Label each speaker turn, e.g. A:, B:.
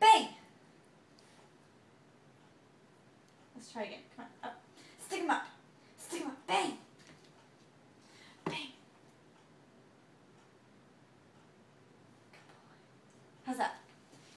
A: Bang! Let's try again. Come on,